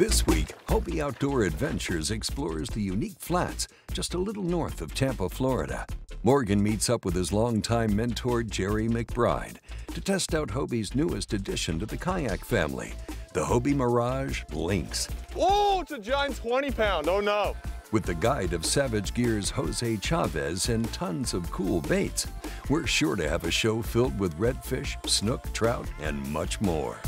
This week, Hobie Outdoor Adventures explores the unique flats just a little north of Tampa, Florida. Morgan meets up with his longtime mentor, Jerry McBride, to test out Hobie's newest addition to the kayak family, the Hobie Mirage Lynx. Oh, it's a giant 20 pound. Oh no. With the guide of Savage Gear's Jose Chavez and tons of cool baits, we're sure to have a show filled with redfish, snook, trout, and much more.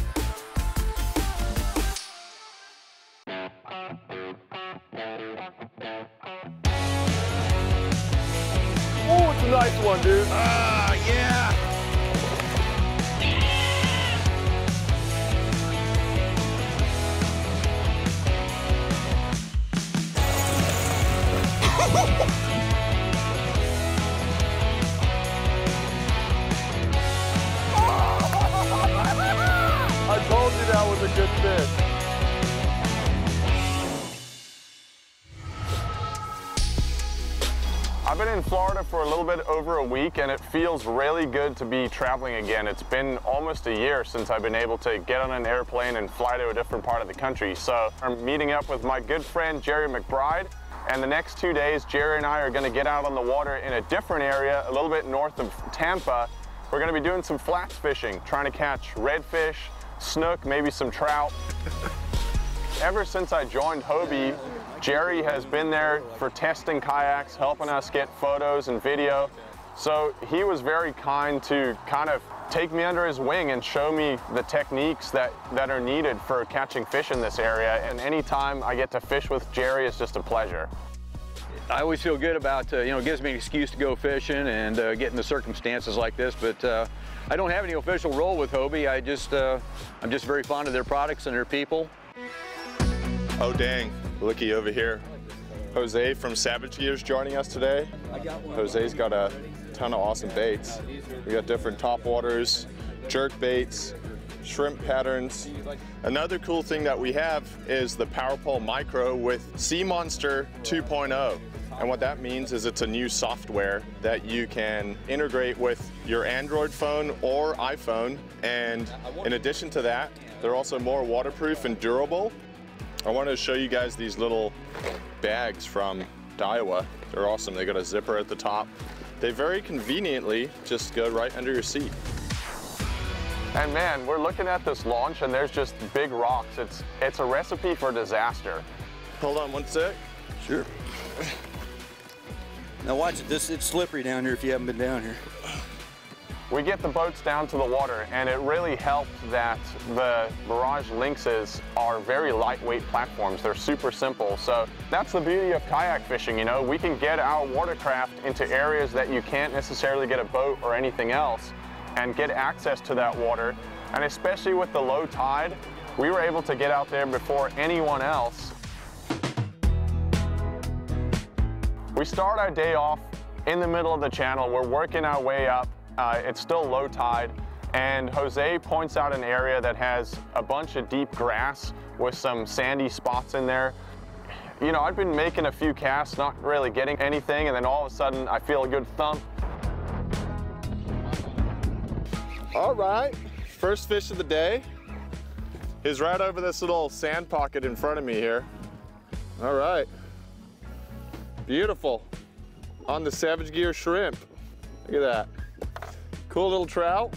A little bit over a week and it feels really good to be traveling again. It's been almost a year since I've been able to get on an airplane and fly to a different part of the country. So I'm meeting up with my good friend Jerry McBride and the next two days Jerry and I are going to get out on the water in a different area a little bit north of Tampa. We're going to be doing some flats fishing, trying to catch redfish, snook, maybe some trout. Ever since I joined Hobie, Jerry has been there for testing kayaks, helping us get photos and video. So he was very kind to kind of take me under his wing and show me the techniques that, that are needed for catching fish in this area. And anytime I get to fish with Jerry, it's just a pleasure. I always feel good about, uh, you know, it gives me an excuse to go fishing and uh, get into circumstances like this, but uh, I don't have any official role with Hobie. I just, uh, I'm just very fond of their products and their people. Oh dang, looky over here. Jose from Savage Gears joining us today. Jose's got a ton of awesome baits. We got different top waters, jerk baits, shrimp patterns. Another cool thing that we have is the PowerPole Micro with C-Monster 2.0. And what that means is it's a new software that you can integrate with your Android phone or iPhone. And in addition to that, they're also more waterproof and durable. I wanted to show you guys these little bags from Daiwa. They're awesome. They got a zipper at the top. They very conveniently just go right under your seat. And man, we're looking at this launch and there's just big rocks. It's, it's a recipe for disaster. Hold on one sec. Sure. Now watch it, this, it's slippery down here if you haven't been down here. We get the boats down to the water and it really helped that the Mirage Lynxes are very lightweight platforms. They're super simple. So that's the beauty of kayak fishing, you know. We can get our watercraft into areas that you can't necessarily get a boat or anything else and get access to that water. And especially with the low tide, we were able to get out there before anyone else. We start our day off in the middle of the channel. We're working our way up. Uh, it's still low tide. And Jose points out an area that has a bunch of deep grass with some sandy spots in there. You know, I've been making a few casts, not really getting anything, and then all of a sudden I feel a good thump. All right, first fish of the day is right over this little sand pocket in front of me here. All right, beautiful. On the Savage Gear shrimp. Look at that. Cool little trout.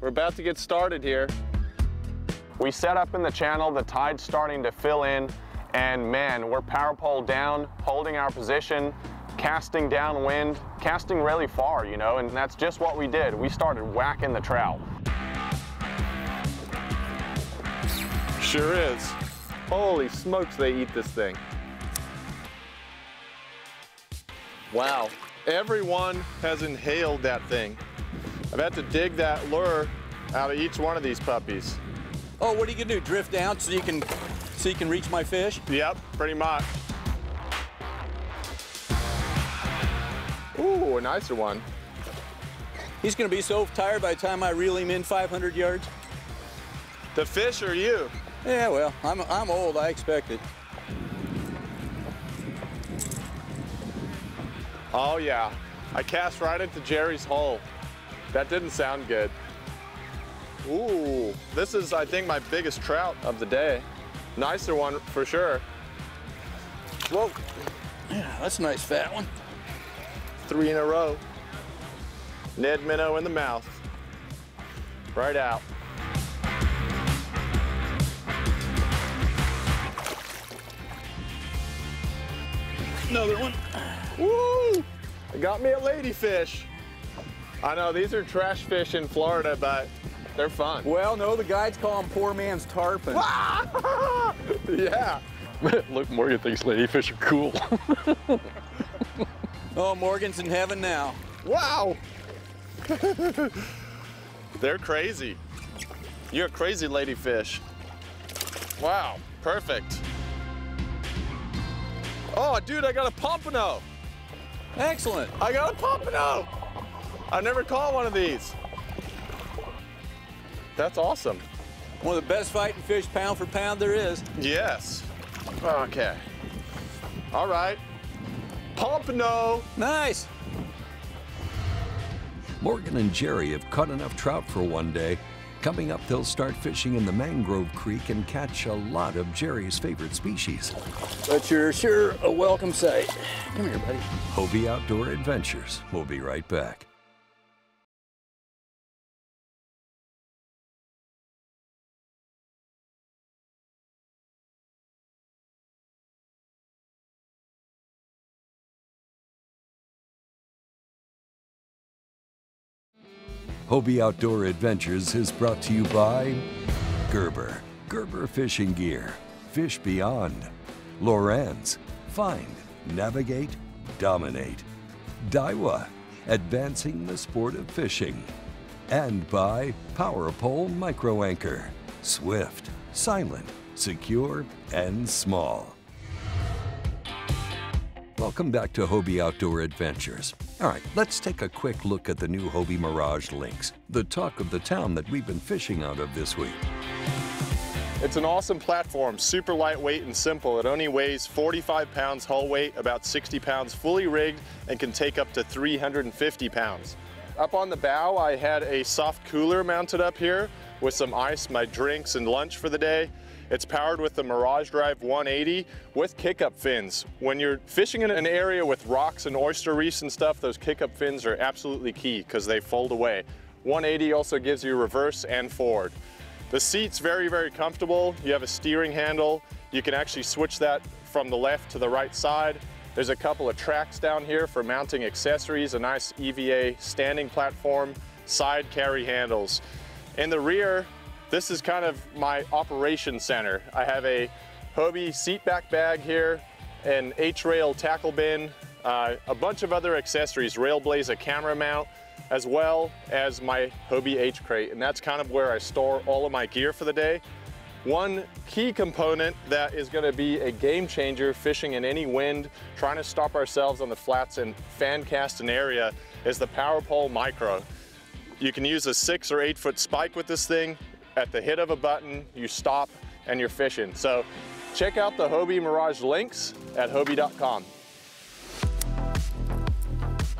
We're about to get started here. We set up in the channel, the tide's starting to fill in, and man, we're power pole down, holding our position, casting downwind, casting really far, you know, and that's just what we did. We started whacking the trout. Sure is. Holy smokes, they eat this thing. Wow, everyone has inhaled that thing. I've had to dig that lure out of each one of these puppies. Oh, what are you gonna do, drift down so you can, so you can reach my fish? Yep, pretty much. Ooh, a nicer one. He's gonna be so tired by the time I reel him in 500 yards. The fish or you? Yeah, well, I'm, I'm old, I expect it. Oh yeah, I cast right into Jerry's hole. That didn't sound good. Ooh, this is, I think, my biggest trout of the day. Nicer one for sure. Whoa. Yeah, that's a nice fat one. Three in a row. Ned minnow in the mouth. Right out. Another one. Woo! It got me a ladyfish. I know these are trash fish in Florida, but they're fun. Well, no, the guides call them poor man's tarpon. yeah. Look, Morgan thinks ladyfish are cool. oh, Morgan's in heaven now. Wow. they're crazy. You're a crazy ladyfish. Wow, perfect. Oh, dude, I got a pompano. Excellent. I got a pompano. I never caught one of these. That's awesome. One of the best fighting fish pound for pound there is. Yes. Okay. All right. Pompano. Nice. Morgan and Jerry have caught enough trout for one day. Coming up, they'll start fishing in the Mangrove Creek and catch a lot of Jerry's favorite species. But you're sure a welcome sight. Come here, buddy. Hobie Outdoor Adventures. We'll be right back. Hobie Outdoor Adventures is brought to you by Gerber, Gerber Fishing Gear, Fish Beyond, Lowrance, Find, Navigate, Dominate, Daiwa, Advancing the Sport of Fishing, and by PowerPole Micro Anchor, Swift, Silent, Secure, and Small. Welcome back to Hobie Outdoor Adventures. All right, let's take a quick look at the new Hobie Mirage Lynx, the talk of the town that we've been fishing out of this week. It's an awesome platform, super lightweight and simple. It only weighs 45 pounds hull weight, about 60 pounds fully rigged, and can take up to 350 pounds. Up on the bow, I had a soft cooler mounted up here with some ice, my drinks and lunch for the day. It's powered with the Mirage Drive 180 with kick-up fins. When you're fishing in an area with rocks and oyster reefs and stuff, those kick-up fins are absolutely key because they fold away. 180 also gives you reverse and forward. The seat's very, very comfortable. You have a steering handle. You can actually switch that from the left to the right side. There's a couple of tracks down here for mounting accessories, a nice EVA standing platform, side carry handles. In the rear, this is kind of my operation center. I have a Hobie seat back bag here, an H-Rail tackle bin, uh, a bunch of other accessories, Railblaza camera mount, as well as my Hobie H-Crate. And that's kind of where I store all of my gear for the day. One key component that is gonna be a game changer fishing in any wind, trying to stop ourselves on the flats and fan cast an area is the Power Pole Micro. You can use a six or eight foot spike with this thing. At the hit of a button, you stop and you're fishing. So check out the Hobie Mirage Lynx at Hobie.com.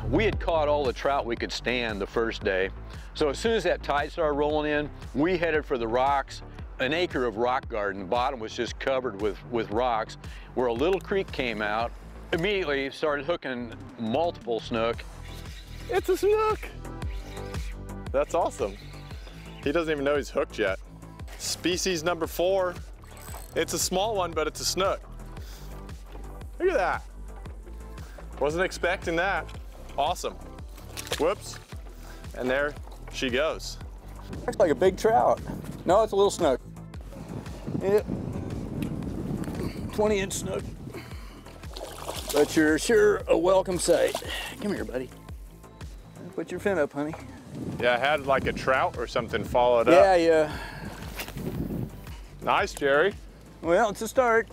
We had caught all the trout we could stand the first day. So as soon as that tide started rolling in, we headed for the rocks, an acre of rock garden. The bottom was just covered with, with rocks, where a little creek came out. Immediately started hooking multiple snook. It's a snook. That's awesome. He doesn't even know he's hooked yet. Species number four. It's a small one, but it's a snook. Look at that. Wasn't expecting that. Awesome. Whoops. And there she goes. Looks like a big trout. No, it's a little snook. Yep. 20 inch snook. But you're sure a welcome sight. Come here, buddy. Put your fin up, honey. Yeah, I had like a trout or something followed Yeah, up. yeah. Yeah. Nice, Jerry. Well, it's a start.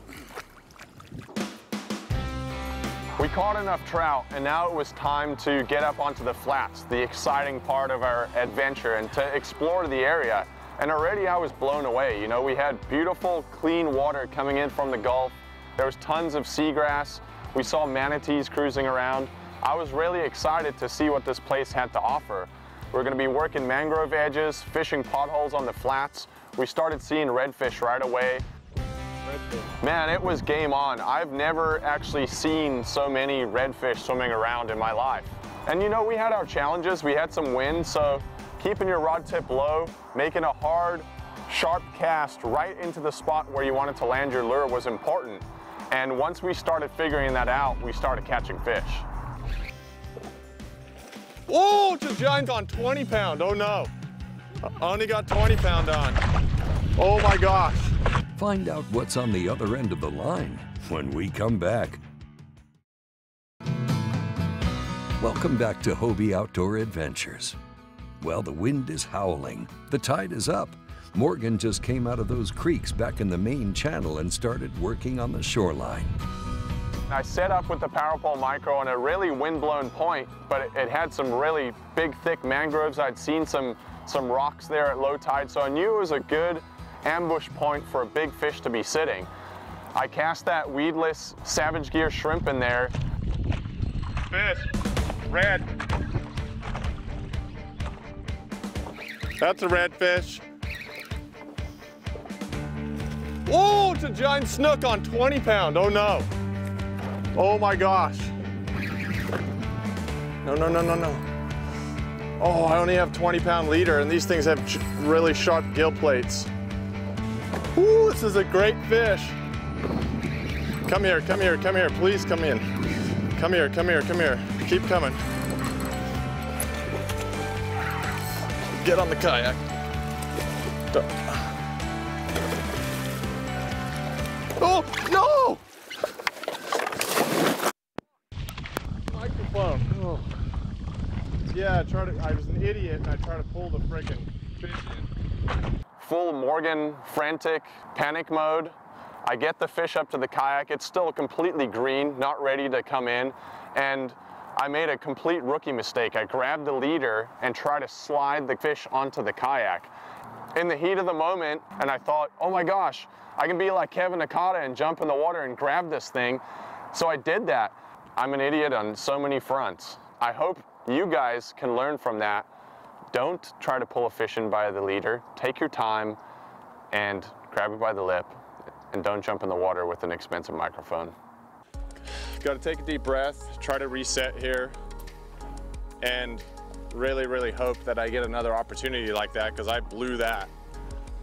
We caught enough trout and now it was time to get up onto the flats, the exciting part of our adventure and to explore the area. And already I was blown away. You know, we had beautiful, clean water coming in from the Gulf. There was tons of seagrass. We saw manatees cruising around. I was really excited to see what this place had to offer. We're gonna be working mangrove edges, fishing potholes on the flats. We started seeing redfish right away. Man, it was game on. I've never actually seen so many redfish swimming around in my life. And you know, we had our challenges. We had some wind, so keeping your rod tip low, making a hard, sharp cast right into the spot where you wanted to land your lure was important. And once we started figuring that out, we started catching fish. Oh, just giant on 20 pound, oh no. Uh, I only got 20 pound on. Oh my gosh. Find out what's on the other end of the line when we come back. Welcome back to Hobie Outdoor Adventures. Well, the wind is howling, the tide is up. Morgan just came out of those creeks back in the main channel and started working on the shoreline. I set up with the PowerPole Micro on a really wind-blown point, but it, it, had some really big, thick mangroves. I'd seen some, some rocks there at low tide, so I knew it was a good ambush point for a big fish to be sitting. I cast that weedless Savage Gear shrimp in there. Fish, red. That's a red fish. Oh, it's a giant snook on 20 pound, oh no. Oh my gosh. No, no, no, no, no. Oh, I only have 20 pound leader and these things have really sharp gill plates. Ooh, this is a great fish. Come here, come here, come here, please come in. Come here, come here, come here. Keep coming. Get on the kayak. Oh, no! Microphone. Oh. To, I was an idiot and I tried to pull the freaking fish in. Full Morgan frantic panic mode. I get the fish up to the kayak. It's still completely green, not ready to come in. And I made a complete rookie mistake. I grabbed the leader and tried to slide the fish onto the kayak. In the heat of the moment, and I thought, oh my gosh, I can be like Kevin Nakada and jump in the water and grab this thing. So I did that. I'm an idiot on so many fronts. I hope you guys can learn from that. Don't try to pull a fish in by the leader. Take your time and grab it by the lip and don't jump in the water with an expensive microphone. Got to take a deep breath, try to reset here, and really, really hope that I get another opportunity like that because I blew that.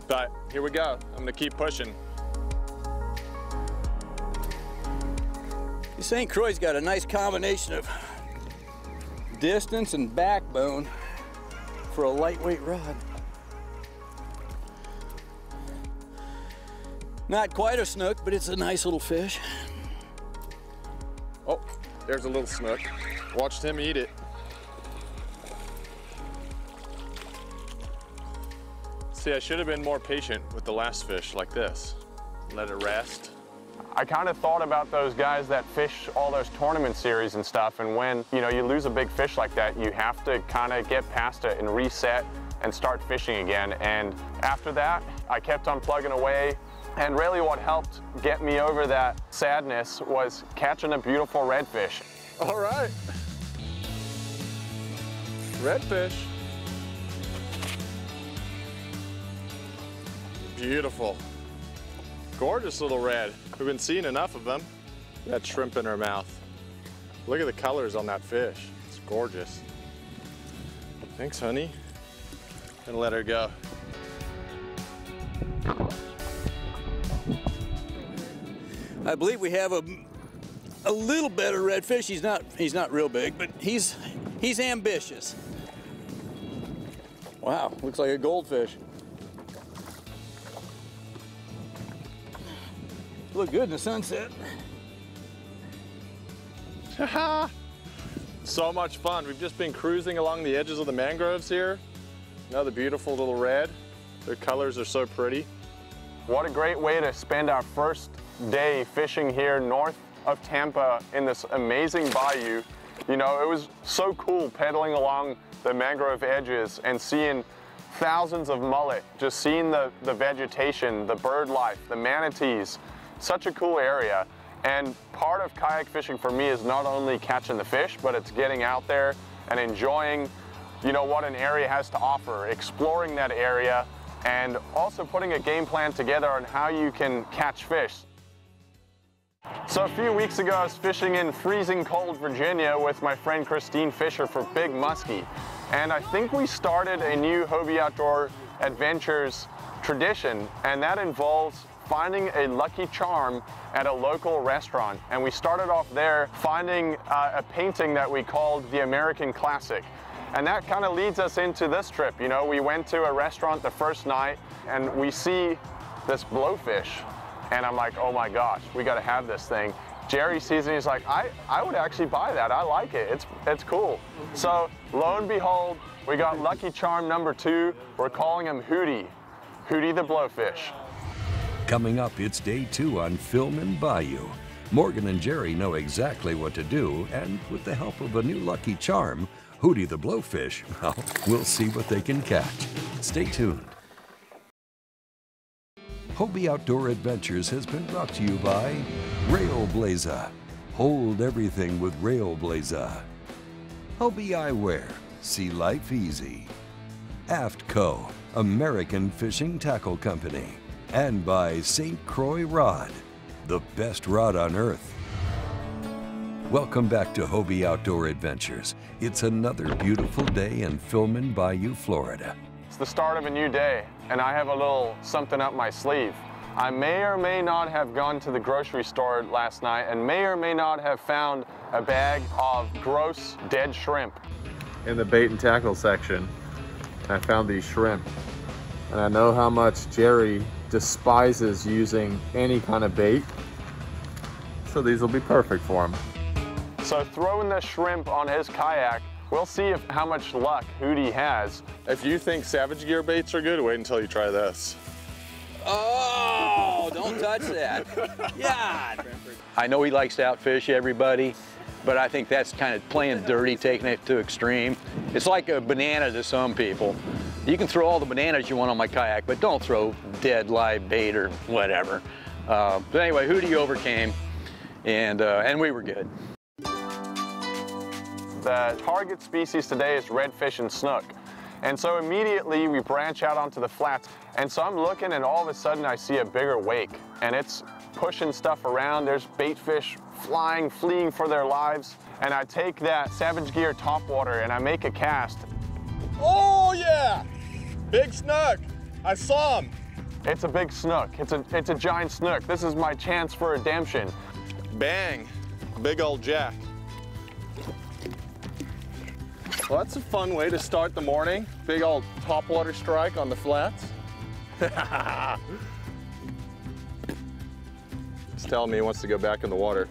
But here we go. I'm gonna keep pushing. St. Croix's got a nice combination of distance and backbone for a lightweight rod. Not quite a snook, but it's a nice little fish. Oh, there's a little snook. Watched him eat it. See, I should have been more patient with the last fish like this. Let it rest. I kind of thought about those guys that fish all those tournament series and stuff, and when, you know, you lose a big fish like that, you have to kind of get past it and reset and start fishing again. And after that, I kept on plugging away. And really what helped get me over that sadness was catching a beautiful redfish. All right. Redfish. Beautiful. Gorgeous little red. We've been seeing enough of them. That shrimp in her mouth. Look at the colors on that fish. It's gorgeous. Thanks, honey. Gonna let her go. I believe we have a a little better redfish. He's not he's not real big, but he's he's ambitious. Wow, looks like a goldfish. Look good in the sunset. so much fun. We've just been cruising along the edges of the mangroves here. Another beautiful little red. Their colors are so pretty. What a great way to spend our first day fishing here north of Tampa in this amazing bayou. You know, it was so cool pedaling along the mangrove edges and seeing thousands of mullet, just seeing the, the vegetation, the bird life, the manatees, such a cool area. And part of kayak fishing for me is not only catching the fish, but it's getting out there and enjoying, you know, what an area has to offer, exploring that area, and also putting a game plan together on how you can catch fish. So a few weeks ago, I was fishing in freezing cold Virginia with my friend Kristine Fischer for Big Muskie. And I think we started a new Hobie Outdoor Adventures tradition, and that involves finding a lucky charm at a local restaurant. And we started off there finding uh, a painting that we called the American Classic. And that kind of leads us into this trip. You know, we went to a restaurant the first night and we see this blowfish and I'm like, oh my gosh, we got to have this thing. Jerry sees it, he's like, I, I would actually buy that. I like it. It's, it's cool. So lo and behold, we got Lucky Charm number two. We're calling him Hootie. Hootie the Blowfish. Coming up, it's day two on Fillman Bayou. Morgan and Jerry know exactly what to do, and with the help of a new Lucky Charm, Hootie the Blowfish, well, we'll see what they can catch. Stay tuned. Hobie Outdoor Adventures has been brought to you by Railblaza. Hold everything with Railblaza. Hobie Eyewear. See life easy. AFTCO, American Fishing Tackle Company. And by St. Croix Rod, the best rod on earth. Welcome back to Hobie Outdoor Adventures. It's another beautiful day in Fillman Bayou, Florida. It's the start of a new day, and I have a little something up my sleeve. I may or may not have gone to the grocery store last night and may or may not have found a bag of gross dead shrimp. In the bait and tackle section, I found these shrimp. And I know how much Jerry despises using any kind of bait. So these will be perfect for him. So throwing the shrimp on his kayak We'll see if how much luck Hootie has. If you think Savage Gear baits are good, wait until you try this. Oh, don't touch that. yeah. I know he likes to outfish everybody, but I think that's kind of playing dirty, taking it to extreme. It's like a banana to some people. You can throw all the bananas you want on my kayak, but don't throw dead live bait or whatever. Uh, but anyway, Hootie overcame, and, uh, and we were good. The target species today is redfish and snook. And so immediately we branch out onto the flats. And so I'm looking and all of a sudden I see a bigger wake and it's pushing stuff around. There's bait fish flying, fleeing for their lives. And I take that Savage Gear topwater and I make a cast. Oh yeah, big snook. I saw him. It's a big snook. It's a, it's a giant snook. This is my chance for redemption. Bang, big old jack. Well, that's a fun way to start the morning. Big old topwater strike on the flats. He's telling me he wants to go back in the water.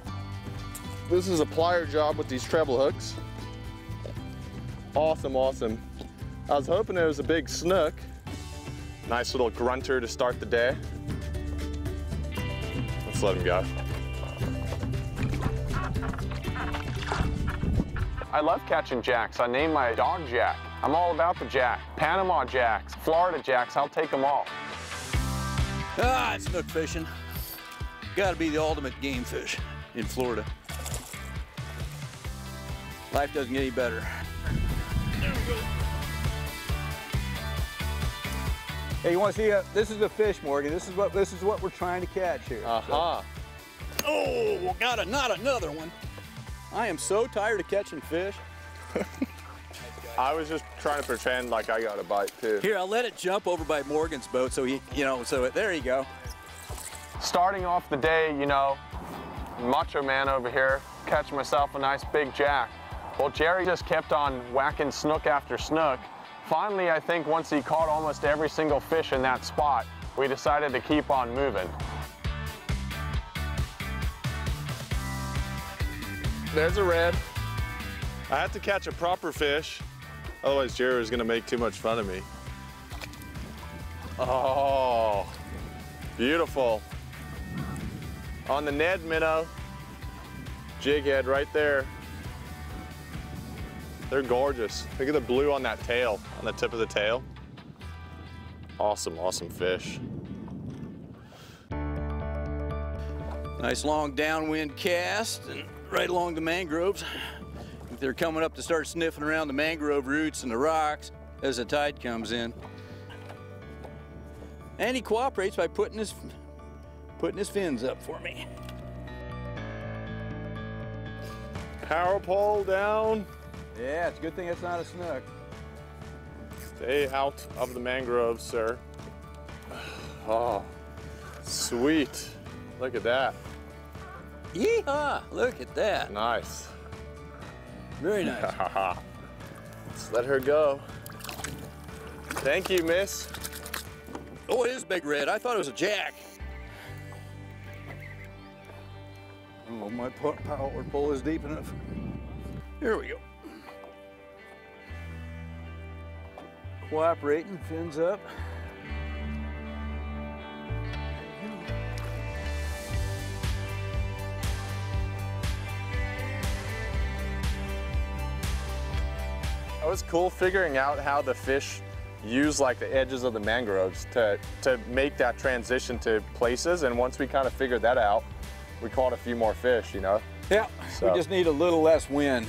This is a plier job with these treble hooks. Awesome, awesome. I was hoping it was a big snook. Nice little grunter to start the day. Let's let him go. I love catching jacks. I named my dog Jack. I'm all about the jack. Panama jacks, Florida jacks, I'll take them all. Ah, snook fishing. Gotta be the ultimate game fish in Florida. Life doesn't get any better. Hey, you want to see? A, this is a fish, Morgan. This is what this is what we're trying to catch here. Uh huh. So. Oh, got a not another one. I am so tired of catching fish. I was just trying to pretend like I got a bite too. Here, I'll let it jump over by Morgan's boat so he, you know, so there you go. Starting off the day, you know, macho man over here, catch myself a nice big jack. Well, Jerry just kept on whacking snook after snook. Finally, I think once he caught almost every single fish in that spot, we decided to keep on moving. There's a red. I have to catch a proper fish, otherwise Jerry is gonna make too much fun of me. Oh, beautiful. On the Ned minnow, jig head right there. They're gorgeous. Look at the blue on that tail, on the tip of the tail. Awesome, awesome fish. Nice long downwind cast and right along the mangroves. They're coming up to start sniffing around the mangrove roots and the rocks as the tide comes in. And he cooperates by putting his putting his fins up for me. Power pole down. Yeah, it's a good thing it's not a snook. Stay out of the mangroves, sir. Oh, sweet. Look at that. Yeehaw! Look at that. Nice. Very nice. Let's let her go. Thank you, miss. oh, it is big red. I thought it was a jack. Oh, my po- power pole is deep enough. Here we go. Cooperating, fins up. It was cool figuring out how the fish use like the edges of the mangroves to, to make that transition to places. And once we kind of figured that out, we caught a few more fish, you know? Yeah, So- we just need a little less wind.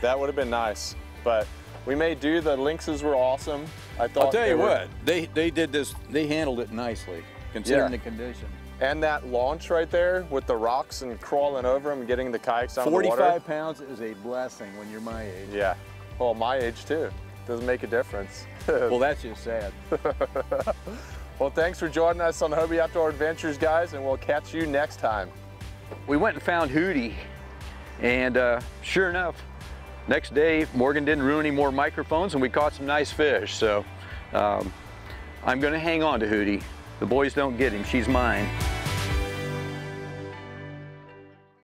That would have been nice. But we may do, the lynxes were awesome. I thought I'll tell they you were- what, they they did this. They handled it nicely, considering Yeah. the condition. And that launch right there with the rocks and crawling over them, getting the kayaks out of the water. Forty-five pounds is a blessing when you're my age. Yeah. Well, my age too. Doesn't make a difference. Well, that's just sad. well, thanks for joining us on Hobie Outdoor Adventures, guys, and we'll catch you next time. We went and found Hootie, and uh, sure enough, next day Morgan didn't ruin any more microphones, and we caught some nice fish. So um, I'm going to hang on to Hootie. The boys don't get him; she's mine.